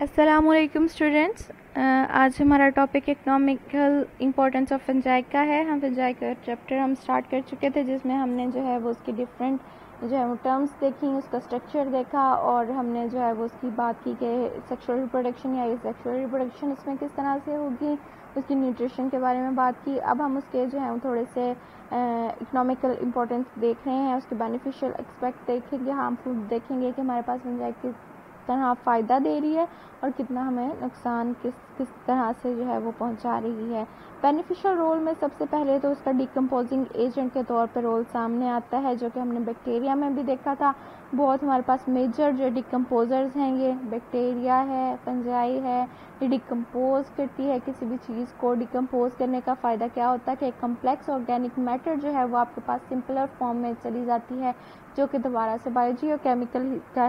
السلام علیکم اسٹوڈینٹس آج ہمارا topic economical importance of fungi کا ہے۔ ہم فنجائی کا چیپٹر ہم سٹارٹ کر چکے تھے، جس میں ہم نے جو ہے وہ اس کی ڈفرینٹ جو ہے وہ ٹرمز دیکھی، اس کا اسٹرکچر دیکھا اور ہم نے جو ہے وہ اس کی بات کی کہ سیکشل ریپروڈکشن یا سیکشل ریپروڈکشن اس میں کس طرح سے ہوگی، اس کی نیوٹریشن کے بارے میں بات کی۔ اب ہم اس کے جو ہے تھوڑے سے اکنامیکل امپورٹینس دیکھ رہے ہیں، اس کے بینیفیشیل ایکسپیکٹ دیکھیں گے۔ ہم فوڈ دیکھیں گے کہ ہمارے پاس فنجائی کس طرح فائدہ دے رہی ہے اور کتنا ہمیں نقصان کس کس طرح سے جو ہے وہ پہنچا رہی ہے۔ بینیفیشل رول میں سب سے پہلے تو اس کا ڈیکمپوزنگ ایجنٹ کے طور پہ رول سامنے آتا ہے، جو کہ ہم نے بیکٹیریا میں بھی دیکھا تھا۔ بہت ہمارے پاس میجر جو ڈیکمپوزرز ہیں، یہ بیکٹیریا ہے فنجائی ہے۔ یہ ڈیکمپوز کرتی ہے کسی بھی چیز کو۔ ڈیکمپوز کرنے کا فائدہ کیا ہوتا ہے کہ ایک کمپلیکس آرگینک میٹر جو ہے وہ آپ کے پاس سمپلر فارم میں چلی جاتی ہے، جو کہ دوبارہ سے بایوجی اور کیمیکل کا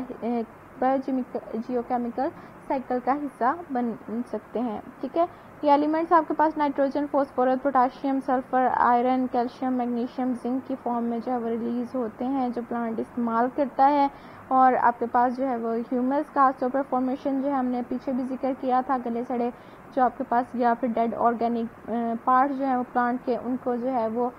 پر جیو کیمیکل سائیکل کا حصہ بن سکتے ہیں۔ ٹھیک ہے؟ یہ ایلیمنٹس آپ کے پاس nitrogen phosphorus potassium sulphur iron calcium magnesium zinc کی فارم میں جو ہے وہ ریلیز ہوتے ہیں، جو پلانٹ استعمال کرتا ہے۔ اور آپ کے پاس جو ہے وہ ہیومنس کا سوپر فارمیشن جو ہے ہم نے پیچھے بھی ذکر کیا تھا، گلے سڑے جو آپ کے پاس یا پھر ڈیڈ آرگینک پارٹس جو ہیں وہ پلانٹ کے، ان کو جو ہے وہ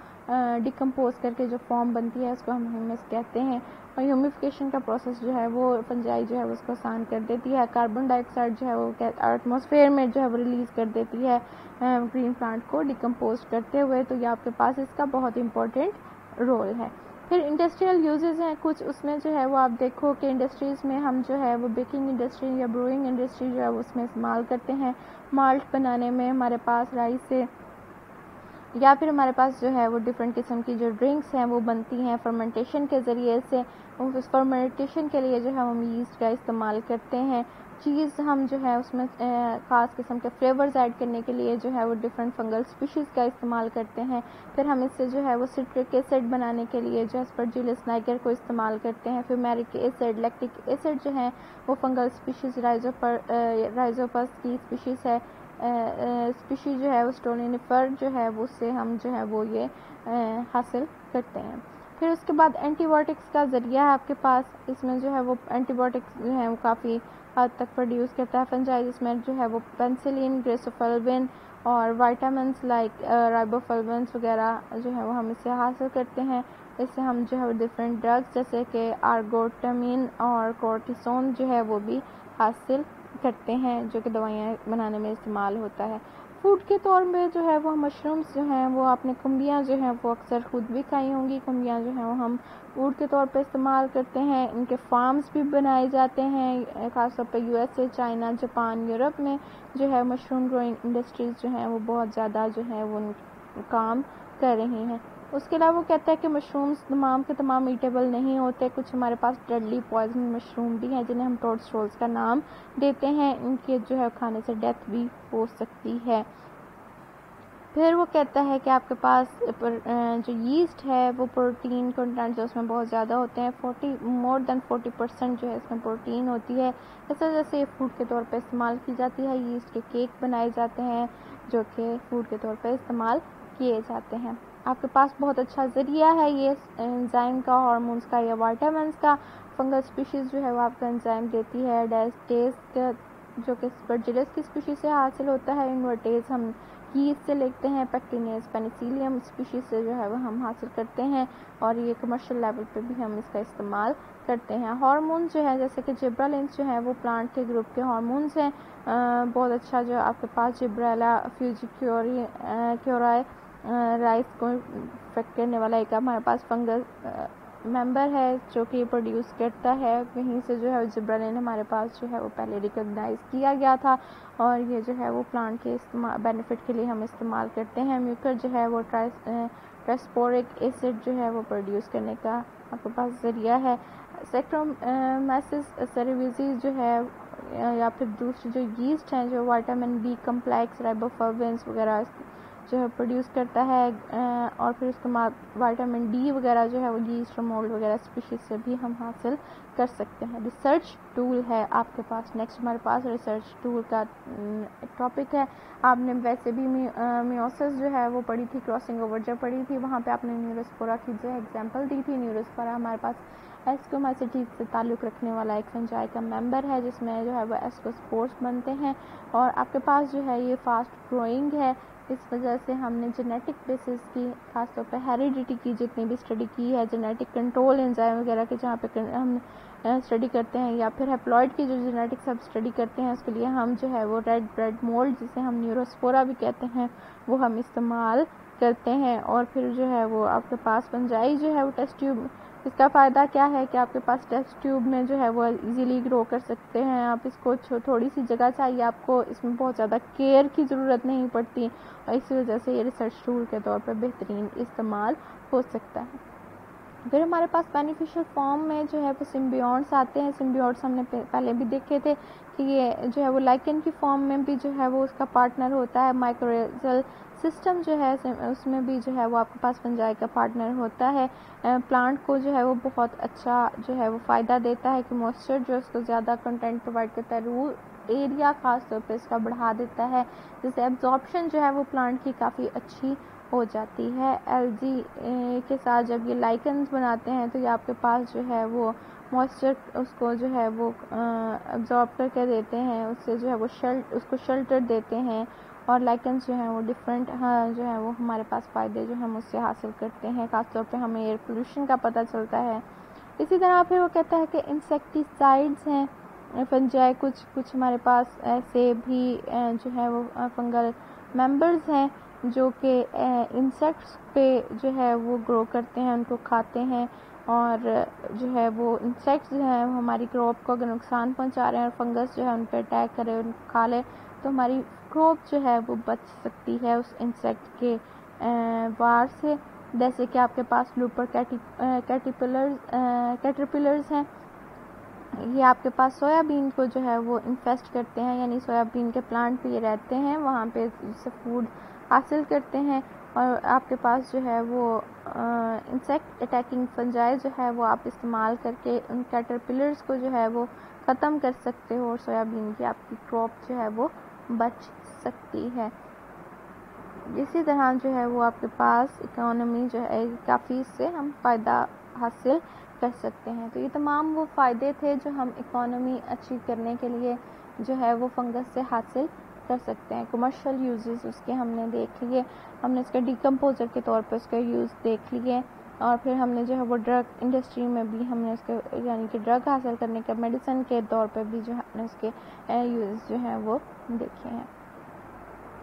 ڈیکمپوز کر کے جو فارم بنتی ہے، اس کو ہم ہیومس کہتے ہیں۔ اور ہیومیفیکیشن کا پروسیس جو ہے، وہ فنجائی جو ہے اس کو آسان کر دیتی ہے۔ کاربن ڈائی آکسائڈ جو ہے، وہ ایٹماسفیئر میں جو ہے، وہ ریلیز کر دیتی ہے گرین پلانٹ کو ڈیکمپوز کرتے ہوئے۔ تو یہ آپ کے پاس اس کا بہت امپورٹنٹ رول ہے۔ پھر انڈسٹریل یوزز ہیں۔ کچھ اس میں جو ہے، وہ آپ دیکھو کہ انڈسٹریز میں ہم جو ہے، وہ بیکنگ انڈسٹری یا بروئنگ انڈسٹری جو ہے، وہ اس میں استعمال کرتے ہیں۔ مالٹ بنانے میں ہمارے پاس رائس سے یا پھر ہمارے پاس جو ہے وہ ڈفرینٹ قسم کی جو ڈرنکس ہیں وہ بنتی ہیں فرمنٹیشن کے ذریعے سے، اس فرمنٹیشن کے لیے جو ہے ہم ایسٹ کا استعمال کرتے ہیں۔ چیز ہم جو ہے اس میں خاص قسم کے فلیورز ایڈ کرنے کے لیے جو ہے وہ ڈفرینٹ فنگل اسپیشیز کا استعمال کرتے ہیں۔ پھر ہم اس سے جو ہے وہ سٹرک ایسڈ بنانے کے لیے جو اسپرجیلس نائگر کو استعمال کرتے ہیں۔ پھر میرک ایسڈ لیکٹک ایسڈ جو ہے وہ فنگل اسپیشیز رائزوپر رائزوپس کی اسپیشیز ہے۔ اسپیشی جو ہے، وہ اسٹولینفر جو ہے، وہ اس سے ہم جو ہے، وہ یہ حاصل کرتے ہیں۔ پھر اس کے بعد اینٹی بایوٹکس کا ذریعہ ہے آپ کے پاس۔ اس میں جو ہے، وہ اینٹی بایوٹکس جو ہے وہ کافی حد تک پروڈیوس کرتا ہے۔ فنجائز اس میں جو ہے، وہ پینسلین گریسوفلوین اور وائٹامنس لائک رائبوفلونس وغیرہ جو ہے وہ ہم اس سے حاصل کرتے ہیں۔ اس سے ہم جو ہے، وہ ڈفرینٹ ڈرگس جیسے کہ آرگوٹامین اور کورٹیسون جو ہے، وہ بھی حاصل کرتے ہیں جو کہ دوائیاں بنانے میں استعمال ہوتا ہے۔ فوڈ کے طور پہ جو ہے وہ مشرومس جو ہیں وہ اپنے کمبیاں جو ہیں وہ اکثر خود بھی کھائی ہوں گی۔ کمبیاں جو ہیں وہ ہم فوڈ کے طور پہ استعمال کرتے ہیں۔ ان کے فارمز بھی بنائے جاتے ہیں۔ خاص طور پہ U S A China Japan Europe میں جو ہے مشروم گروئنگ انڈسٹریز جو ہیں وہ بہت زیادہ جو ہے وہ کام کر رہی ہیں۔ اس کے علاوہ وہ کہتا ہے کہ مشرومس تمام کے تمام ایٹیبل نہیں ہوتے، کچھ ہمارے پاس ڈیڈلی پوائزن مشروم بھی ہیں جنہیں ہم ٹوٹس رولس کا نام دیتے ہیں، ان کے جو ہے کھانے سے ڈیتھ بھی ہو سکتی ہے۔ پھر وہ کہتا ہے کہ آپ کے پاس جو یسٹ ہے، وہ پروٹین کنٹینٹ جو اس میں بہت زیادہ ہوتے ہیں forty more than forty percent جو ہے اس میں پروٹین ہوتی ہے۔ اس وجہ سے یہ فوڈ کے طور پہ استعمال کی جاتی ہے۔ یسٹ کے کیک بنائے جاتے ہیں جو کہ فوڈ کے طور پہ استعمال کیے جاتے ہیں۔ آپ کے پاس بہت اچھا ذریعہ ہے یہ انزائم کا ہارمونس کا یا وائٹامنس کا۔ فنگل اسپیشیز جو ہے وہ آپ کا انزائم دیتی ہے۔ ٹیسٹ جو کہ اسپرجلس کی اسپیشیز سے حاصل ہوتا ہے۔ انورٹیز ہم ہیٹ سے لکھتے ہیں۔ پیکٹینیز پینیسیلیم اسپیشیز سے جو ہے وہ ہم حاصل کرتے ہیں۔ اور یہ کمرشل لیول پہ بھی ہم اس کا استعمال کرتے ہیں۔ ہارمونس جو ہے جیسے کہ جبرالنس جو ہے وہ پلانٹ کے گروپ کے ہارمونس ہیں۔ بہت اچھا جو آپ کے پاس Gibberella fujikuroi rice کو افیکٹ کرنے والا ایک ہمارے پاس فنگل ممبر ہے جو کہ پروڈیوس کرتا ہے۔ وہیں سے جو ہے جبرالین ہمارے پاس جو ہے وہ پہلے ریکگنائز کیا گیا تھا اور یہ جو ہے وہ پلانٹ کے بینیفٹ کے لیے ہم استعمال کرتے ہیں۔ میوکر جو ہے وہ ٹرائسپورک ایسڈ جو ہے وہ پروڈیوس کرنے کا آپ کے پاس ذریعہ ہے۔ سیکٹرومیسس سرویزیز جو ہے یا پھر دوسری جو یسٹ ہیں جو وائٹامن بی کمپلیکس رائبوفلوینس وغیرہ جو ہے پروڈیوس کرتا ہے اور پھر اس کے بعد وائٹامن ڈی وغیرہ جو ہے وہ گیسٹ مولڈ وغیرہ اسپیشیز سے بھی ہم حاصل کر سکتے ہیں۔ ریسرچ ٹول ہے آپ کے پاس۔ نیکسٹ ہمارے پاس ریسرچ ٹول کا ٹاپک ہے۔ آپ نے ویسے بھی میوسس جو ہے وہ پڑھی تھی کراسنگ اوور جو پڑھی تھی، وہاں پہ آپ نے نیورسپورا کی جو ہے ایگزامپل دی تھی۔ نیورسپورا ہمارے پاس ایسکومائسٹیز سے تعلق رکھنے والا ایک فنجائی کا ممبر ہے، جس میں جو ہے وہ ایسکوسپورس بنتے ہیں اور آپ کے پاس جو ہے یہ فاسٹ گروئنگ ہے۔ اس وجہ سے ہم نے جینیٹک بیسس کی، خاص طور پہ ہیریڈیٹی کی جتنی بھی اسٹڈی کی ہے، جینیٹک کنٹرول انزائم وغیرہ کے جہاں پہ ہم اسٹڈی کرتے ہیں یا پھر ہیپلائڈ کی جو جینیٹکس ہم اسٹڈی کرتے ہیں، اس کے لیے ہم جو ہے وہ ریڈ بریڈ مولڈ جسے ہم نیوروسپورا بھی کہتے ہیں، وہ ہم استعمال کرتے ہیں۔ اور پھر جو ہے وہ آپ کے پاس پنجائی جو ہے وہ ٹیسٹ ٹیوب اس کا فائدہ کیا ہے کہ آپ کے پاس ٹیسٹ ٹیوب میں جو ہے وہ ایزیلی گرو کر سکتے ہیں؟ آپ اس کو تھوڑی سی جگہ چاہیے، آپ کو اس میں بہت زیادہ کیئر کی ضرورت نہیں پڑتی اور اسی وجہ سے یہ ریسرچ ٹول کے طور پر بہترین استعمال ہو سکتا ہے۔ پھر ہمارے پاس بینیفیشل فارم میں جو ہے وہ سمبیونٹس آتے ہیں۔ سمبیونٹس ہم نے پہلے بھی دیکھے تھے یہ جو ہے وہ لائکن کی فارم میں بھی جو ہے وہ اس کا پارٹنر ہوتا ہے مائکروزل سسٹم جو ہے اس میں بھی جو ہے وہ آپ کے پاس پنجائی کا پارٹنر ہوتا ہے پلانٹ کو جو ہے وہ بہت اچھا جو ہے وہ فائدہ دیتا ہے کہ موئسچر جو ہے اس کو زیادہ کنٹینٹ پرووائڈ کرتا ہے رو ایریا خاص طور پہ اس کا بڑھا دیتا ہے جیسے ایبزارپشن جو ہے وہ پلانٹ کی کافی اچھی ہو جاتی ہے ایل جی کے ساتھ جب یہ لائکنز بناتے ہیں تو یہ آپ کے پاس جو ہے وہ موئسچر اس کو جو ہے وہ ابزارب کر کے دیتے ہیں، اس سے جو ہے وہ شلٹ اس کو شیلٹر دیتے ہیں اور لائکنس جو ہیں وہ ڈفرینٹ ہاں، جو ہے وہ ہمارے پاس فائدے جو ہم اس سے حاصل کرتے ہیں، خاص طور پہ ہمیں ایئر پولوشن کا پتہ چلتا ہے۔ اسی طرح پھر وہ کہتا ہے کہ انسیکٹیسائڈس ہیں فنجائے کچھ کچھ ہمارے پاس ایسے بھی جو ہے وہ فنگل ممبرز ہیں جو کہ انسیکٹس پہ جو ہے وہ گرو کرتے ہیں، ان کو کھاتے ہیں۔ اور جو ہے وہ انسیکٹس جو ہیں ہماری کراپ کو اگر نقصان پہنچا رہے ہیں اور فنگس جو ہے ان پہ اٹیک کرے، ان کو کھا لے، تو ہماری کراپ جو ہے وہ بچ سکتی ہے اس انسیکٹ کے وار سے۔ جیسے کہ آپ کے پاس لوپر کیٹیپلرز کیٹرپلرز ہیں۔ یہ آپ کے پاس سویا بین کو جو ہے وہ انفیسٹ کرتے ہیں یعنی سویا بین کے پلانٹ پہ یہ رہتے ہیں، وہاں پہ سے فوڈ حاصل کرتے ہیں۔ اور آپ کے پاس جو ہے وہ انسیکٹ اٹیکنگ فنجائے جو ہے وہ آپ استعمال کر کے ان کیٹر کو جو ہے وہ ختم کر سکتے ہو اور سویابین کی آپ کی کراپ جو ہے وہ بچ سکتی ہے۔ اسی طرح جو ہے وہ آپ کے پاس اکانومی جو ہے کافی اس سے ہم فائدہ حاصل کر سکتے ہیں۔ تو یہ تمام وہ فائدے تھے جو ہم اکانومی اچیو کرنے کے لیے جو ہے وہ فنگس سے حاصل کر سکتے ہیں کمرشل یوزز اس کے ہم نے دیکھ لیے۔ ہم نے اس کے ڈیکمپوزر کے طور پہ اس کا یوز دیکھ لیے اور پھر ہم نے جو ہے وہ ڈرگ انڈسٹری میں بھی ہم نے اس کے یعنی کہ ڈرگ حاصل کرنے کے میڈیسن کے طور پہ بھی جو ہم نے اس کے یوز جو ہیں وہ دیکھے ہیں۔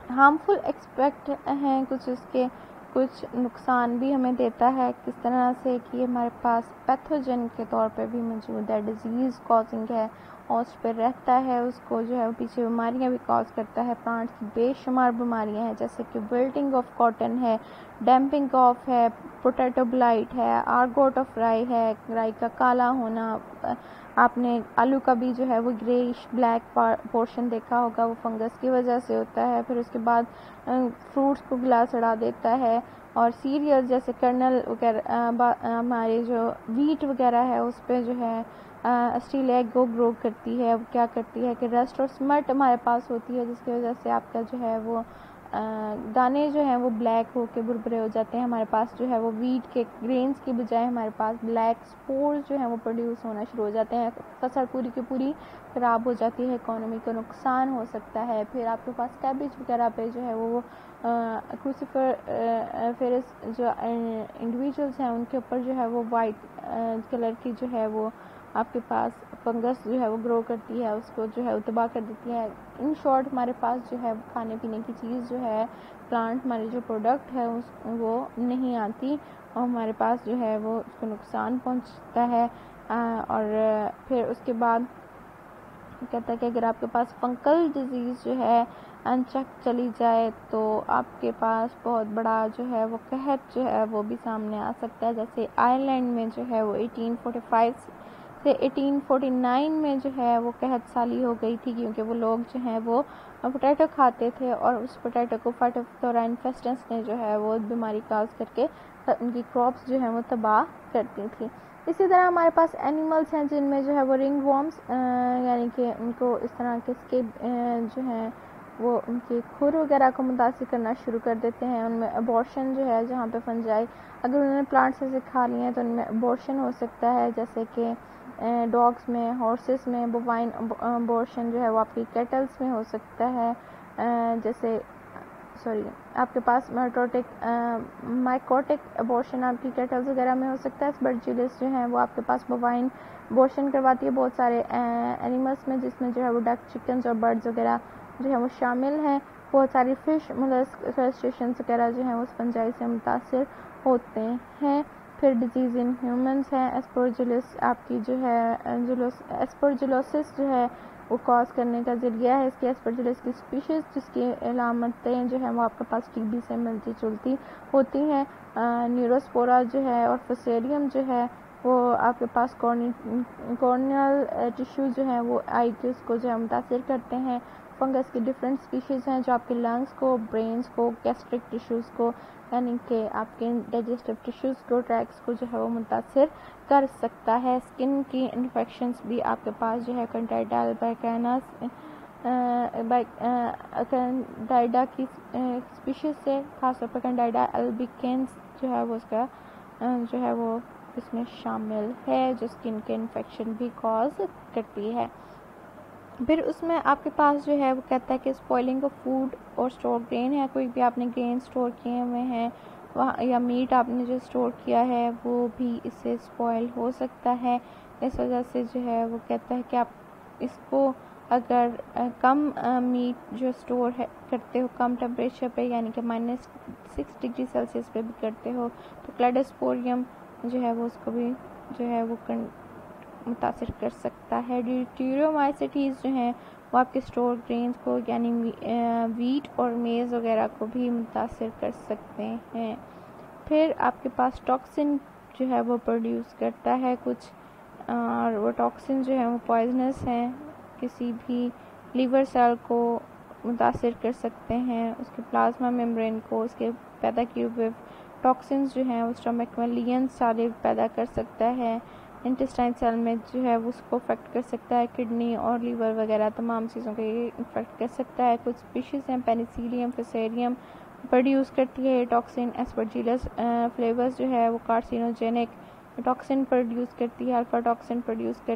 ہارمفل ایکسپیکٹ ہیں، کچھ اس کے کچھ نقصان بھی ہمیں دیتا ہے۔ کس طرح سے کہ ہمارے پاس پیتھوجن کے طور پہ بھی موجود ہے ڈیزیز کازنگ ہے۔ ہوسٹ پہ رہتا ہے، اس کو جو ہے وہ پیچھے بیماریاں بھی کاز کرتا ہے۔ پلانٹ کی بے شمار بیماریاں ہیں، جیسے کہ ولٹنگ آف کاٹن ہے، ڈیمپنگ آف ہے، پوٹیٹو بلائٹ ہے، آرگوٹ آف رائی ہے، رائی کا کالا ہونا۔ آپ نے آلو کا بھی جو ہے وہ گریش، بلیک پورشن دیکھا ہوگا، وہ فنگس کی وجہ سے ہوتا ہے۔ پھر اس کے بعد فروٹس کو گلا سڑا دیتا ہے۔ اور سیریل جیسے کرنل وغیرہ ہمارے جو ویٹ وغیرہ ہے، اس پہ جو ہے اسٹیل ایگ کو گرو کرتی ہے کیا کرتی ہے کہ رسٹ اور سمٹ ہمارے پاس ہوتی ہے، جس کی وجہ سے آپ کا جو ہے وہ دانے جو ہیں وہ بلیک ہو کے بربرے ہو جاتے ہیں۔ ہمارے پاس جو ہے وہ ویٹ کے گرینس کی بجائے ہمارے پاس بلیک اسپورس جو ہیں وہ پروڈیوس ہونا شروع ہو جاتے ہیں۔ فصل پوری کی پوری خراب ہو جاتی ہے اکانومی کو نقصان ہو سکتا ہے۔ پھر آپ کے پاس کیبیج وغیرہ پہ جو ہے وہ کروسیفر فیرس جو انڈیویجولس ہیں، ان کے اوپر جو ہے وہ وائٹ کلر کی جو ہے وہ آپ کے پاس فنگس جو ہے وہ گرو کرتی ہے، اس کو جو ہے تباہ کر دیتی ہے۔ ان شارٹ ہمارے پاس جو ہے کھانے پینے کی چیز جو ہے، پلانٹ ہماری جو پروڈکٹ ہے، اس وہ نہیں آتی اور ہمارے پاس جو ہے وہ اس کو نقصان پہنچتا ہے۔ اور پھر اس کے بعد کہتا ہے کہ اگر آپ کے پاس فنکل ڈیزیز جو ہے انچک چلی جائے تو آپ کے پاس بہت بڑا جو ہے وہ قحط جو ہے وہ بھی سامنے آ سکتا ہے۔ جیسے آئرلینڈ میں جو ہے وہ ایٹین فورٹی فائیو سے ایٹین فورٹی نائن میں جو ہے وہ قحط سالی ہو گئی تھی کیونکہ وہ لوگ جو ہیں وہ پوٹیٹو کھاتے تھے اور اس پوٹیٹو کو فائٹوفورا انفیسٹنس نے جو ہے وہ بیماری کاز کر کے ان کی کراپس جو ہیں وہ تباہ کرتی تھی۔ اسی طرح ہمارے پاس اینیملس ہیں جن میں جو ہے وہ رنگ وارمس یعنی کہ ان کو اس طرح کے اسکیپ جو ہیں وہ ان کے کھر وغیرہ کو متاثر کرنا شروع کر دیتے ہیں۔ ان میں ابورشن جو ہے جہاں پہ فنجائی، اگر انہوں نے پلانٹ سے کھا لیے ہیں تو ان میں ابورشن ہو سکتا ہے، جیسے کہ ڈاگس میں، ہارسز میں بوائن ابورشن جو ہے وہ آپ کی کیٹلس میں ہو سکتا ہے۔ جیسے، سوری، آپ کے پاس مائٹوٹک مائکوٹک ابورشن آپ کی کیٹلز وغیرہ میں ہو سکتا ہے۔ اسپرجیلس جو ہیں وہ آپ کے پاس بوائن ابورشن کرواتی ہے۔ بہت سارے اینیملس میں جس میں جو ہے وہ ڈک چکنز اور برڈز وغیرہ جو ہے وہ شامل ہیں۔ بہت ساری فش ملسٹیشنس وغیرہ جو ہیں وہ اسپنجائی سے متاثر ہوتے ہیں۔ پھر ڈیزیز ان ہیومنس ہیں. ایسپورجلس آپ کی جو ہے ایسپورجلوسس جو ہے، وہ کاز کرنے کا ذریعہ ہے. اس کی ایسپرجلس کی اسپیشیز جس کی علامتیں جو ہیں وہ آپ کے پاس ٹی بی سے ملتی جلتی ہوتی ہیں. نیوروسپورا جو ہے اور فسیریم جو ہے، وہ آپ کے پاس کورنیل ٹیشو جو ہیں وہ آئی کیوز کو جو ہے متاثر کرتے ہیں. فنگس کی ڈفرینٹ اسپیشیز ہیں جو آپ کے لنگس کو برینس کو گیسٹرک ٹیشوز کو یعنی کہ آپ کے ڈائجسٹو ٹیشوز کو ٹریکس کو جو ہے وہ متاثر کر سکتا ہے۔ اسکن کی انفیکشنس بھی آپ کے پاس جو ہے کنٹائڈل بیکینس ڈائڈا کی اسپیشیز سے، خاص طور پر کنڈائڈا البیکینس جو ہے وہ اس کا جو ہے وہ اس میں شامل ہے، جو اسکن کے انفیکشن بھی کاز کرتی ہے۔ پھر اس میں آپ کے پاس جو ہے وہ کہتا ہے کہ اسپوائلنگ آف فوڈ اور اسٹور گرین ہے کوئی بھی آپ نے گرین اسٹور کیے ہوئے ہیں، وہاں یا میٹ آپ نے جو اسٹور کیا ہے، وہ بھی اس سے اسپوائل ہو سکتا ہے۔ اس وجہ سے جو ہے وہ کہتا ہے کہ آپ اس کو اگر کم میٹ جو اسٹور ہے، کرتے ہو، کم ٹمپریچر پہ یعنی کہ مائنس سکس ڈگری سیلسیس پہ بھی کرتے ہو، تو کلیڈسپوریم جو ہے وہ اس کو بھی جو ہے وہ متاثر کر سکتا ہے۔ ڈیٹیرومائسٹیز جو ہیں، وہ آپ کے اسٹور گرینز کو یعنی ویٹ اور میز وغیرہ کو بھی متاثر کر سکتے ہیں۔ پھر آپ کے پاس ٹاکسن جو ہے، وہ پروڈیوس کرتا ہے کچھ۔ اور وہ ٹاکسن جو ہیں، وہ پوائزنس ہیں۔ کسی بھی لیور سیل کو متاثر کر سکتے ہیں۔ اس کے پلازما ممبرین کو، اس کے پیدا کیے ہوئے ٹاکسنز جو ہیں، وہ اسٹمک میں لین سارے پیدا کر سکتا ہے۔ انٹسٹائن سیل میں جو ہے اس کو افیکٹ کر سکتا ہے، کڈنی اور لیور وغیرہ، تمام چیزوں کو یہ افیکٹ کر سکتا ہے۔ کچھ اسپیشیز ہیں پینیسیلیم فسیریم پروڈیوس کرتی ہے ٹاکسن ایسپرجیلس فلیورز جو ہے وہ کارسینوجینک ٹاکسن پروڈیوس کرتی ہے الفا ٹاکسن پروڈیوس کر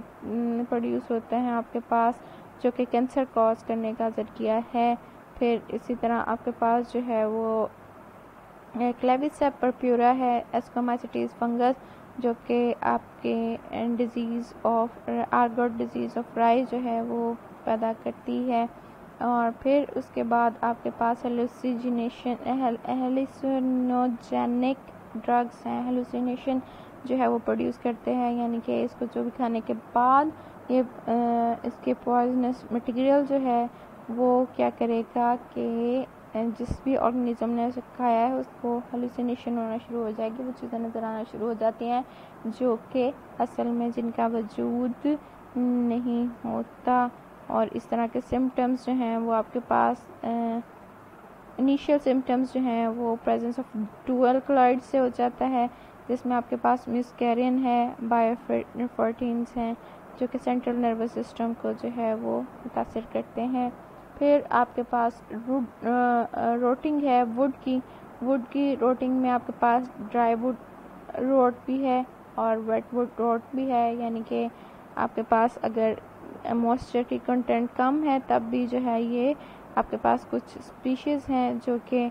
پروڈیوس ہوتے ہیں آپ کے پاس، جو کہ کینسر کاز کرنے کا ذریعہ ہے۔ پھر اسی طرح آپ کے پاس جو ہے وہ کلیوس پرپیورا ہے ایسکومائسٹیز فنگس جو کہ آپ کے disease of ergot disease of rice جو ہے وہ پیدا کرتی ہے اور پھر اس کے بعد آپ کے پاس ہیلوسیجنیشن ہیلوسینوجینک ڈرگس ہیں. ہیلوسینیشن جو ہے وہ پروڈیوس کرتے ہیں. یعنی کہ اس کو جو بھی کھانے کے بعد یہ، اس کے پوائزنس مٹیریل جو ہے وہ کیا کرے گا کہ جس بھی آرگنیزم نے اسے کھایا ہے، اس کو ہلوسینیشن ہونا شروع ہو جائے گی، وہ چیزیں نظر آنا شروع ہو جاتی ہیں، جو کہ اصل میں جن کا وجود نہیں ہوتا۔ اور اس طرح کے سمٹمز جو ہیں، وہ آپ کے پاس انیشیل سمٹمز جو ہیں، وہ پریزنس آف ڈوئل کلائڈ سے ہو جاتا ہے، جس میں آپ کے پاس مسکیرین ہے بایوفرٹینس ہیں، جو کہ سینٹرل نروس سسٹم کو جو ہے، وہ متاثر کرتے ہیں۔ پھر آپ کے پاس روٹنگ ہے وڈ کی وڈ کی روٹنگ میں آپ کے پاس ڈرائی وڈ روٹ بھی ہے اور ویٹ وڈ روٹ بھی ہے یعنی کہ آپ کے پاس اگر موئسچر کی کنٹینٹ کم ہے تب بھی جو ہے یہ آپ کے پاس کچھ اسپیشیز ہیں جو کہ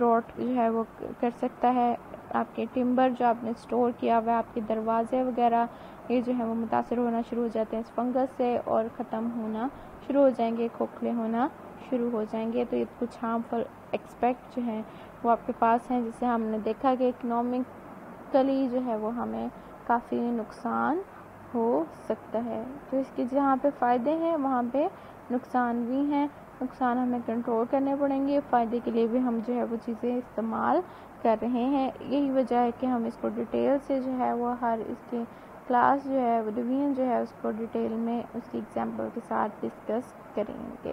روٹ جو ہے وہ کر سکتا ہے۔ آپ کے ٹمبر جو آپ نے اسٹور کیا ہوا ہے، آپ کے دروازے وغیرہ، یہ جو ہے وہ متاثر ہونا شروع ہو جاتے ہیں اس فنگس سے اور ختم ہونا شروع ہو جائیں گے، کھوکھلے ہونا شروع ہو جائیں گے۔ تو یہ کچھ ہارمفل ایکسپیکٹ جو ہیں وہ آپ کے پاس ہیں، جسے ہم نے دیکھا کہ اکنامکلی جو ہے وہ ہمیں کافی نقصان ہو سکتا ہے۔ تو اس کے جہاں پہ فائدے ہیں، وہاں پہ نقصان بھی ہیں۔ نقصان ہمیں کنٹرول کرنے پڑیں گے۔ فائدے کے لیے بھی ہم جو ہے وہ چیزیں استعمال کر رہے ہیں۔ یہی وجہ ہے کہ ہم اس کو ڈیٹیل سے جو ہے وہ ہر اس کے کلاس جو ہے، وہ ڈویژن جو ہے، اس کو ڈیٹیل میں اس کی ایگزامپل کے ساتھ ڈسکس کریں گے۔